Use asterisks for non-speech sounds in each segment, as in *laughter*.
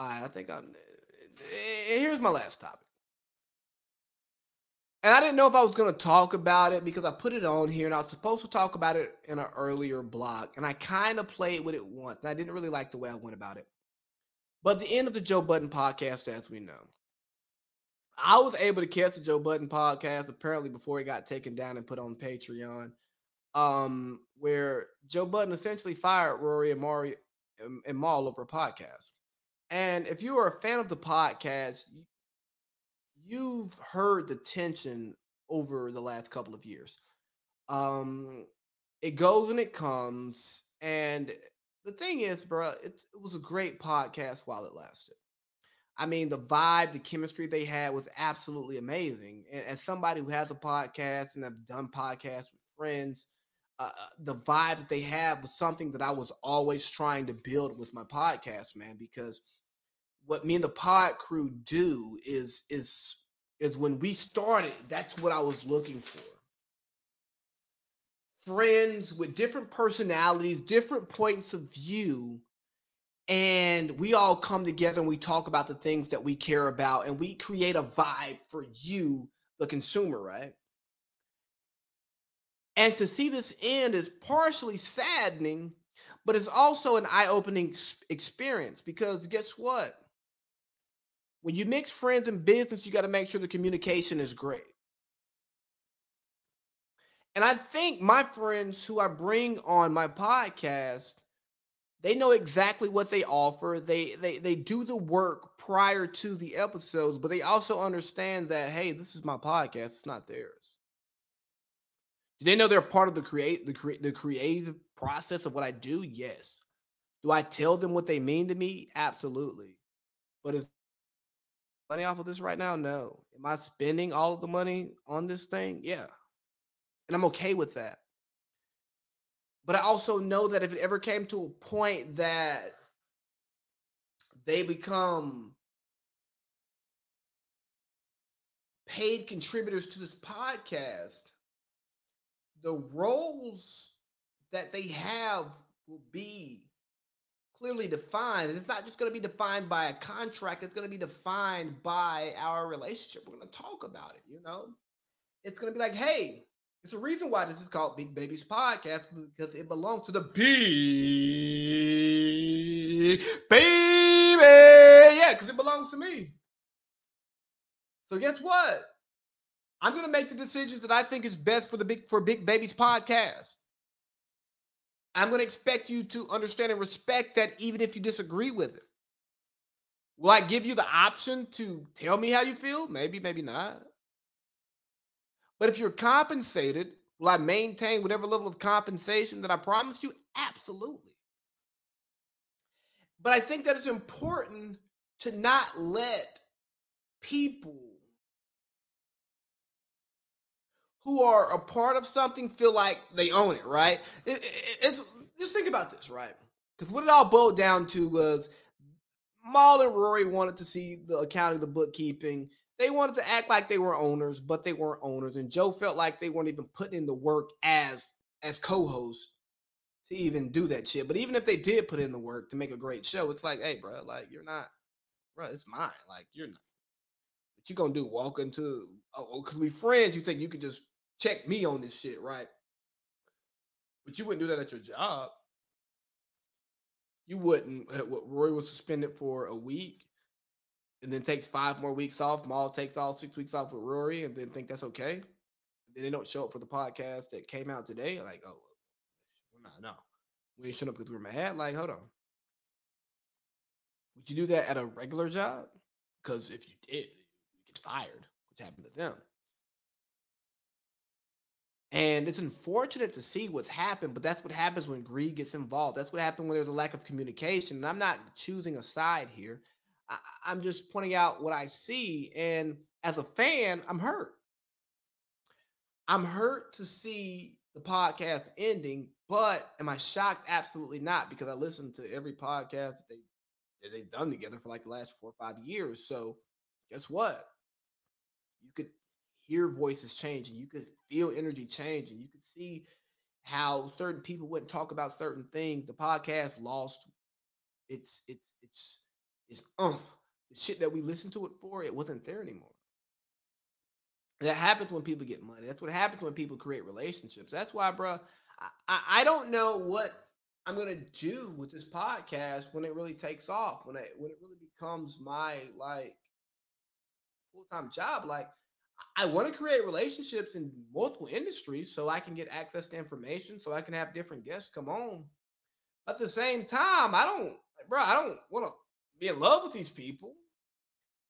I think I'm. Here's my last topic. And I didn't know if I was going to talk about it because I put it on here and I was supposed to talk about it in an earlier blog. And I kind of played with it once. And I didn't really like the way I went about it. But the end of the Joe Budden podcast, as we know, I was able to catch the Joe Budden podcast apparently before it got taken down and put on Patreon, um, where Joe Budden essentially fired Rory and Mari and, and Mal over a podcast. And if you are a fan of the podcast, you've heard the tension over the last couple of years. Um, it goes and it comes, and the thing is, bro, it, it was a great podcast while it lasted. I mean, the vibe, the chemistry they had was absolutely amazing. And as somebody who has a podcast and have done podcasts with friends, uh, uh, the vibe that they have was something that I was always trying to build with my podcast, man. Because what me and the pod crew do is is is when we started. That's what I was looking for friends with different personalities, different points of view, and we all come together and we talk about the things that we care about and we create a vibe for you, the consumer, right? And to see this end is partially saddening, but it's also an eye opening experience because guess what? When you mix friends and business, you got to make sure the communication is great. And I think my friends who I bring on my podcast, they know exactly what they offer. They they they do the work prior to the episodes, but they also understand that hey, this is my podcast, it's not theirs. Do they know they're part of the create the create the creative process of what I do? Yes. Do I tell them what they mean to me? Absolutely. But is money off of this right now? No. Am I spending all of the money on this thing? Yeah. And I'm okay with that. But I also know that if it ever came to a point that they become paid contributors to this podcast, the roles that they have will be clearly defined. And it's not just going to be defined by a contract, it's going to be defined by our relationship. We're going to talk about it, you know? It's going to be like, hey, it's a reason why this is called Big Baby's Podcast because it belongs to the big baby. Yeah, because it belongs to me. So guess what? I'm gonna make the decisions that I think is best for the big for Big Baby's podcast. I'm gonna expect you to understand and respect that even if you disagree with it. Will I give you the option to tell me how you feel? Maybe, maybe not. But if you're compensated, will I maintain whatever level of compensation that I promised you? Absolutely. But I think that it's important to not let people who are a part of something feel like they own it, right? It, it, it's just think about this, right? Because what it all boiled down to was Mal and Rory wanted to see the accounting, the bookkeeping, they wanted to act like they were owners, but they weren't owners. And Joe felt like they weren't even putting in the work as as co-hosts to even do that shit. But even if they did put in the work to make a great show, it's like, hey, bro, like you're not, bro, it's mine. Like you're not. What you gonna do? Walk into oh, because oh, we friends. You think you could just check me on this shit, right? But you wouldn't do that at your job. You wouldn't. Eh, what Roy was suspended for a week and then takes five more weeks off. Mal takes all six weeks off with Rory, and then think that's okay. And then they don't show up for the podcast that came out today. Like, oh, no, no, we ain't showing up because we are mad. Like, hold on. Would you do that at a regular job? Because if you did, you get fired, which happened to them. And it's unfortunate to see what's happened, but that's what happens when greed gets involved. That's what happens when there's a lack of communication. And I'm not choosing a side here. I, am just pointing out what I see. And as a fan, I'm hurt. I'm hurt to see the podcast ending, but am I shocked? Absolutely not, because I listened to every podcast that they that they've done together for like the last four or five years. So guess what? You could hear voices changing, you could feel energy changing, you could see how certain people wouldn't talk about certain things. The podcast lost its its its its umph, the shit that we listened to it for, it wasn't there anymore. That happens when people get money. That's what happens when people create relationships. That's why, bro, I, I, I don't know what I'm gonna do with this podcast when it really takes off, when it when it really becomes my like full time job. Like I want to create relationships in multiple industries so I can get access to information, so I can have different guests come on. At the same time, I don't, bro, I don't want to be in love with these people.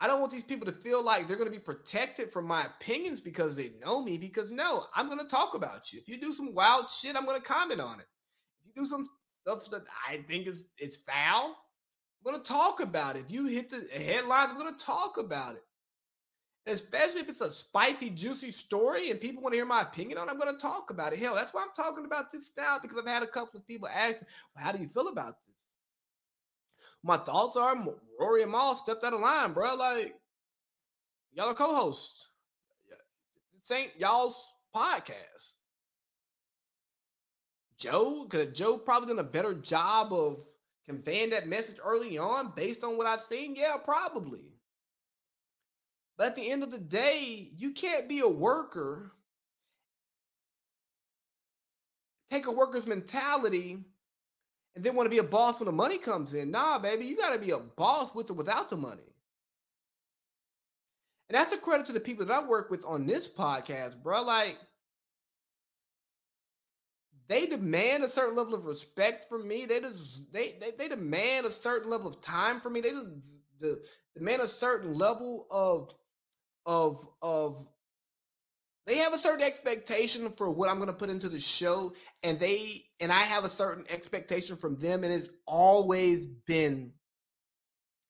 I don't want these people to feel like they're going to be protected from my opinions because they know me. Because no, I'm going to talk about you. If you do some wild shit, I'm going to comment on it. If you do some stuff that I think is is foul, I'm going to talk about it. If you hit the headlines, I'm going to talk about it especially if it's a spicy, juicy story and people want to hear my opinion on it, I'm going to talk about it. Hell, that's why I'm talking about this now because I've had a couple of people ask me, well, how do you feel about this? My thoughts are Rory and Mal stepped out of line, bro. Like, y'all are co hosts. This ain't y'all's podcast. Joe, because Joe probably done a better job of conveying that message early on based on what I've seen? Yeah, probably. But at the end of the day, you can't be a worker, take a worker's mentality, and then want to be a boss when the money comes in. Nah, baby, you got to be a boss with or without the money. And that's a credit to the people that I work with on this podcast, bro. Like, they demand a certain level of respect from me. They just they, they they demand a certain level of time from me. They just demand a certain level of of of they have a certain expectation for what I'm going to put into the show and they and I have a certain expectation from them and it's always been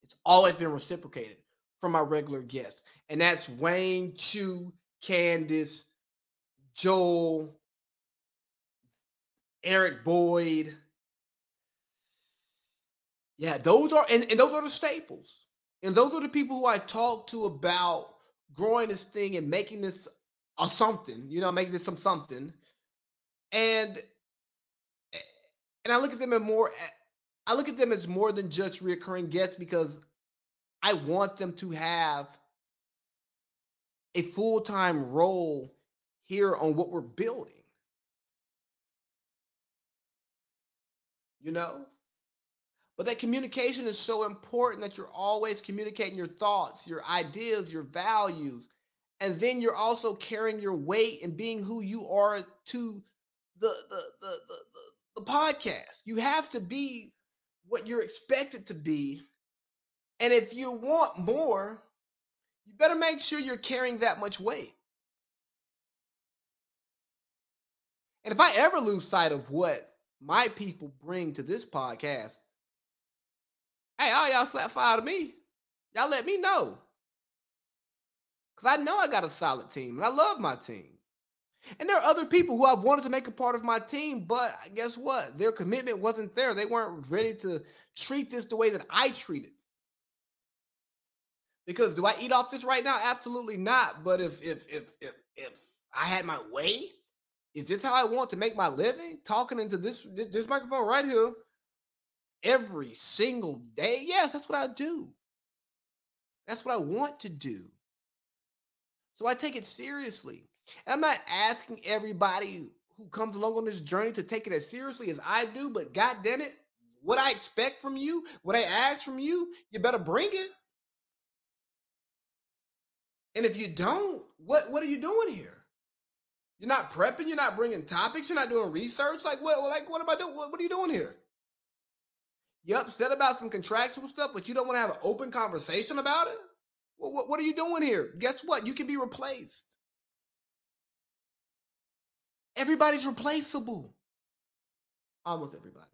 it's always been reciprocated from my regular guests and that's Wayne Chu, Candace, Joel, Eric Boyd. Yeah, those are and, and those are the staples. And those are the people who I talk to about growing this thing and making this a something, you know, making this some something. And and I look at them as more I look at them as more than just reoccurring guests because I want them to have a full-time role here on what we're building. You know? But that communication is so important that you're always communicating your thoughts, your ideas, your values. And then you're also carrying your weight and being who you are to the the the the, the, the podcast. You have to be what you're expected to be. And if you want more, you better make sure you're carrying that much weight. And if I ever lose sight of what my people bring to this podcast, Hey, all y'all slap fire to me. Y'all let me know. Because I know I got a solid team and I love my team. And there are other people who I've wanted to make a part of my team, but guess what? Their commitment wasn't there. They weren't ready to treat this the way that I treat it. Because do I eat off this right now? Absolutely not. But if if if if if I had my way, is this how I want to make my living? Talking into this this microphone right here every single day? Yes, that's what I do. That's what I want to do. So I take it seriously. I'm not asking everybody who comes along on this journey to take it as seriously as I do, but God damn it, what I expect from you, what I ask from you, you better bring it. And if you don't, what what are you doing here? You're not prepping. You're not bringing topics. You're not doing research. Like what? Like what am I doing? What, what are you doing here? You're upset about some contractual stuff, but you don't want to have an open conversation about it? Well, what, what are you doing here? Guess what? You can be replaced. Everybody's replaceable. Almost everybody.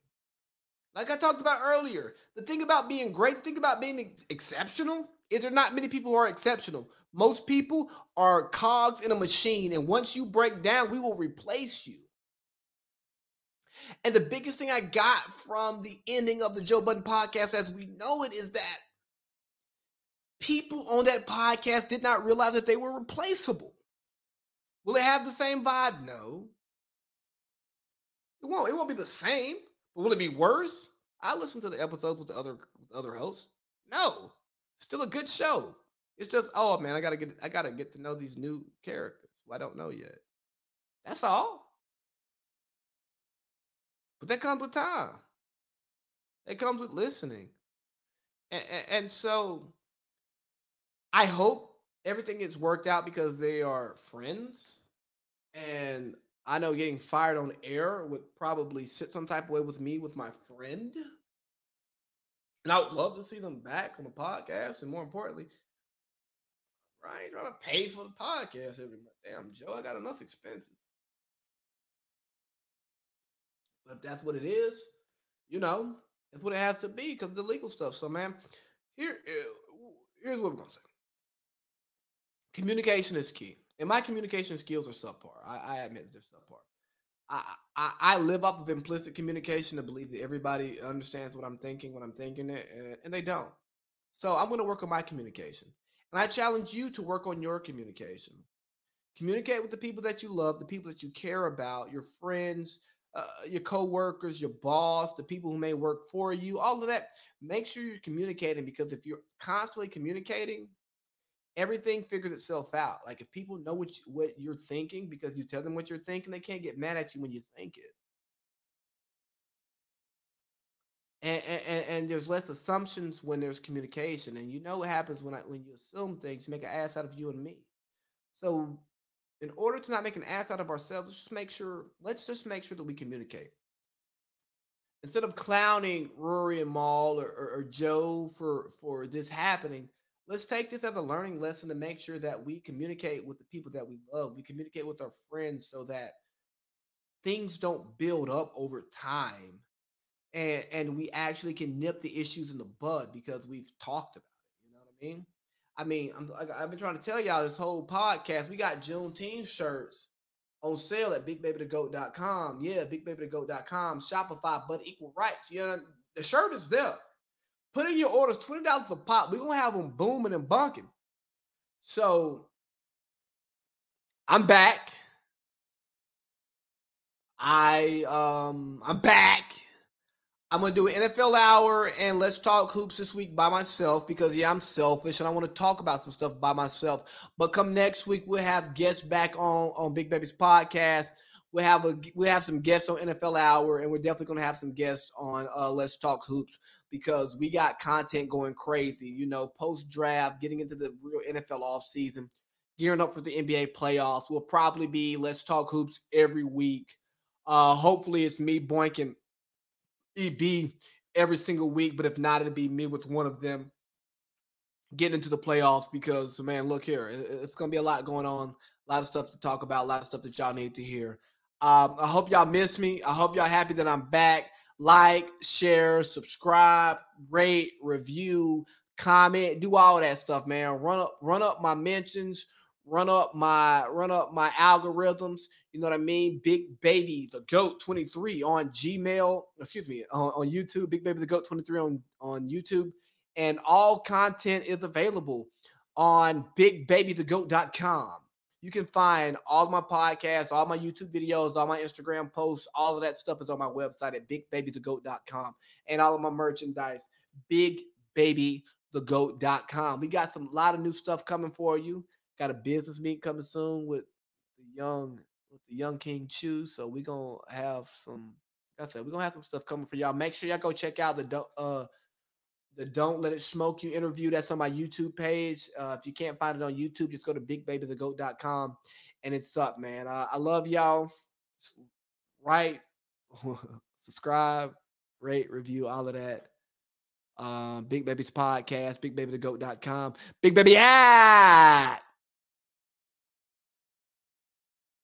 Like I talked about earlier, the thing about being great, the thing about being exceptional is there not many people who are exceptional. Most people are cogs in a machine, and once you break down, we will replace you. And the biggest thing I got from the ending of the Joe Budden podcast, as we know it, is that people on that podcast did not realize that they were replaceable. Will it have the same vibe? No. It won't. It won't be the same. But will it be worse? I listened to the episodes with the other with the other hosts. No, still a good show. It's just, oh man, I gotta get I gotta get to know these new characters I don't know yet. That's all. But that comes with time. It comes with listening. And, and, so I hope everything gets worked out because they are friends. And I know getting fired on air would probably sit some type of way with me with my friend. And I would love to see them back on the podcast. And more importantly, right, trying to pay for the podcast every month. Damn, Joe, I got enough expenses. If that's what it is, you know, that's what it has to be because the legal stuff. So, man, here, uh, here's what we're gonna say. Communication is key, and my communication skills are subpar. I, I admit they're subpar. I, I, I live off of implicit communication to believe that everybody understands what I'm thinking when I'm thinking it, and, and they don't. So I'm going to work on my communication, and I challenge you to work on your communication. Communicate with the people that you love, the people that you care about, your friends, uh, your coworkers, your boss, the people who may work for you, all of that. Make sure you're communicating because if you're constantly communicating, everything figures itself out. Like if people know what you, what you're thinking because you tell them what you're thinking, they can't get mad at you when you think it. And, and, and there's less assumptions when there's communication, and you know what happens when I when you assume things, you make an ass out of you and me. So in order to not make an ass out of ourselves, let's just make sure, let's just make sure that we communicate. Instead of clowning Rory and Mal or, or, or Joe for, for this happening, let's take this as a learning lesson to make sure that we communicate with the people that we love. We communicate with our friends so that things don't build up over time and and we actually can nip the issues in the bud because we've talked about it. You know what I mean? I mean, I'm, I've been trying to tell y'all this whole podcast. We got Juneteenth shirts on sale at bigbabythegoat.com. Yeah, bigbabythegoat.com. Shopify, but equal rights. You know, the shirt is there. Put in your orders, $20 a pop. We're going to have them booming and bunking. So I'm back. I um I'm back. I'm gonna do an NFL hour and let's talk hoops this week by myself because yeah, I'm selfish and I want to talk about some stuff by myself. But come next week, we'll have guests back on on Big Baby's podcast. We'll have a we have some guests on NFL hour and we're definitely gonna have some guests on uh, Let's Talk Hoops because we got content going crazy. You know, post draft, getting into the real NFL off season, gearing up for the NBA playoffs. We'll probably be Let's Talk Hoops every week. Uh, hopefully, it's me boinking EB every single week, but if not, it'll be me with one of them getting into the playoffs because man, look here, it's gonna be a lot going on, a lot of stuff to talk about, a lot of stuff that y'all need to hear. Um, I hope y'all miss me. I hope y'all happy that I'm back. Like, share, subscribe, rate, review, comment, do all that stuff, man. Run up, run up my mentions run up my run up my algorithms. You know what I mean? Big Baby the Goat 23 on Gmail, excuse me, on, on YouTube, Big Baby the Goat 23 on, on YouTube. And all content is available on bigbabythegoat.com. You can find all my podcasts, all my YouTube videos, all my Instagram posts, all of that stuff is on my website at bigbabythegoat.com. And all of my merchandise, bigbabythegoat.com. We got some lot of new stuff coming for you. Got a business meet coming soon with the young with the young King Chu. So we're gonna have some. Like I said, we're gonna have some stuff coming for y'all. Make sure y'all go check out the don't uh the Don't Let It Smoke You interview. That's on my YouTube page. Uh, if you can't find it on YouTube, just go to bigbabythegoat.com and it's up, man. Uh, I love y'all. Right, *laughs* subscribe, rate, review, all of that. Um, Big Baby's podcast, bigbabythegoat.com. Big Baby, ah!